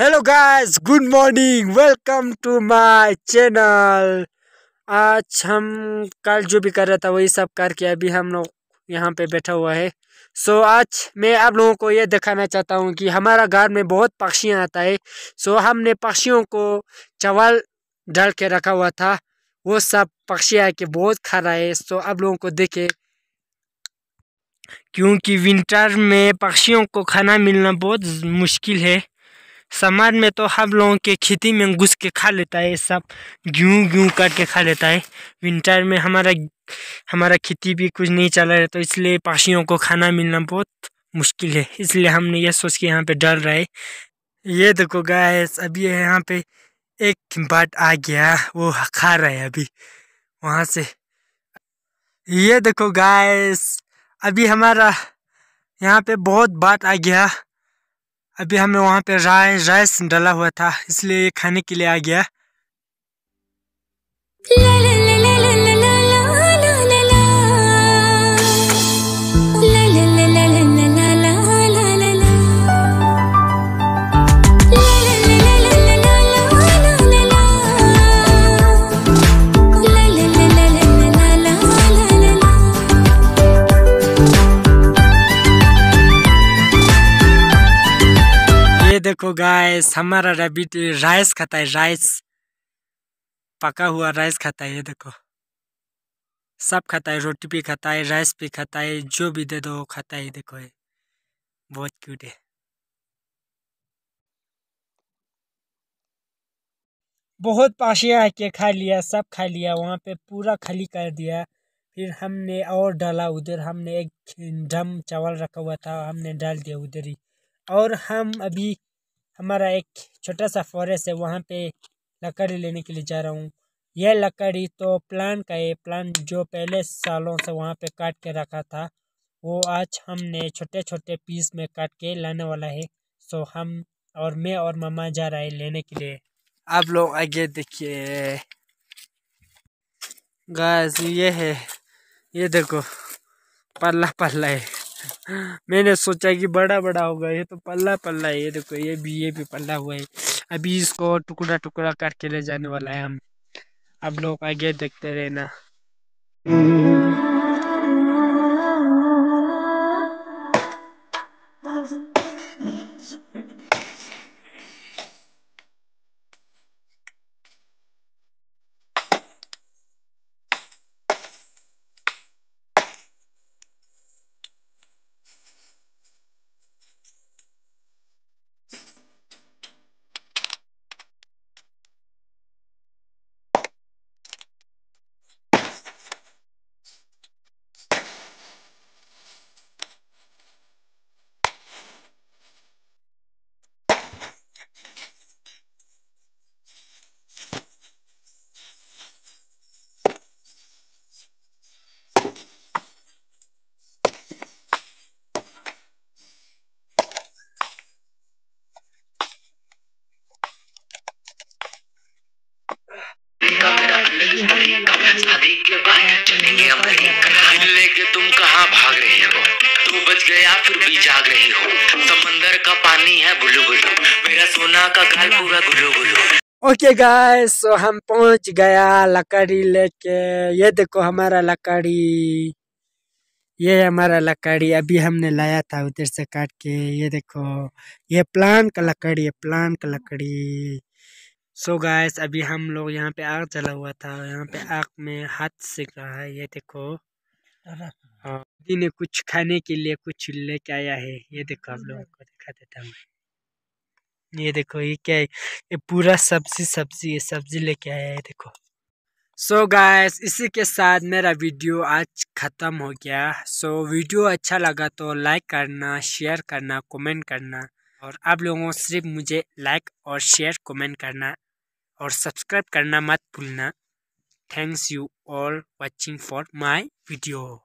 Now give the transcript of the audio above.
Hello guys good morning welcome to my channel आज हम कल जो भी कर रहा था वही सब करके अभी हम लोग यहाँ पे बैठा हुआ है। सो so, आज मैं आप लोगों को ये दिखाना चाहता हूँ कि हमारा घर में बहुत पक्षियाँ आता है। सो so, हमने पक्षियों को चावल डाल के रखा हुआ था। वो सब पक्षी आके बहुत खा रहा है। सो so, आप लोगों को देखे क्योंकि विंटर में पक्षियों को खाना मिलना बहुत मुश्किल है। समर में तो हम लोगों के खेती में घुस के खा लेता है, सब गेहूँ गेहूँ काट के खा लेता है। विंटर में हमारा हमारा खेती भी कुछ नहीं चला रहा तो इसलिए पक्षियों को खाना मिलना बहुत मुश्किल है। इसलिए हमने ये सोच के यहाँ पे डर रहा है। ये देखो गाय अभी यहाँ पे एक बाट आ गया, वो खा रहा है अभी, वहाँ से। ये देखो गाय अभी हमारा यहाँ पे बहुत बाट आ गया। अभी हमें वहाँ पे राय राइस डाला हुआ था इसलिए ये खाने के लिए आ गया देखो गाइस हमारा रैबिट राइस खाता है राइस पका हुआ राइस खाता है, ये देखो। सब खाता है, रोटी भी खाता है राइस भी खाता है, जो भी दे दो खाता है देखो ये। बहुत क्यूट है। बहुत पाशिया आके खा लिया, सब खा लिया, वहाँ पे पूरा खाली कर दिया। फिर हमने और डाला उधर, हमने एक ड्रम चावल रखा हुआ था, हमने डाल दिया उधर ही। और हम अभी हमारा एक छोटा सा फॉरेस्ट है, वहाँ पे लकड़ी लेने के लिए जा रहा हूँ। यह लकड़ी तो प्लान का है प्लान जो पहले सालों से वहाँ पे काट के रखा था, वो आज हमने छोटे छोटे पीस में काट के लाने वाला है। सो हम और मैं और मामा जा रहे हैं लेने के लिए। आप लोग आगे देखिए। गैस ये है, ये देखो पल्ला पल्ला है। मैंने सोचा कि बड़ा बड़ा होगा, ये तो पल्ला पल्ला है, ये देखो, ये भी ये भी पल्ला हुआ है। अभी इसको टुकड़ा टुकड़ा करके ले जाने वाला है हम। अब लोग आगे देखते रहना। चलेंगे हम लेके तुम कहाँ भाग रहे हो? बच गया, फिर भी जाग रही हो। समंदर का पानी है बुलू बुलू मेरा सोना का पूरा गुलू गुलू ओके गाइस सो हम पहुँच गया लकड़ी लेके। ये देखो हमारा लकड़ी। ये हमारा लकड़ी। अभी हमने लाया था उधर से काट के। ये देखो, ये प्लान का लकड़ी है प्लान का लकड़ी। सो so गाइस अभी हम लोग यहाँ पे आग जला हुआ था यहाँ पे आग में हाथ सेक रहा है ये देखो। हाँ ने कुछ खाने के लिए कुछ लेके आया है ये देखो आप लोगों को दिखा देता हूँ। ये देखो ये क्या है? ये पूरा सब्ज़ी सब्ज़ी ये सब्ज़ी लेके आया है देखो। सो so गाइस इसी के साथ मेरा वीडियो आज ख़त्म हो गया। सो so, वीडियो अच्छा लगा तो लाइक करना शेयर करना कमेंट करना और आप लोगों सिर्फ़ मुझे लाइक और शेयर कमेंट करना और सब्सक्राइब करना मत भूलना। Thanks you all watching for my video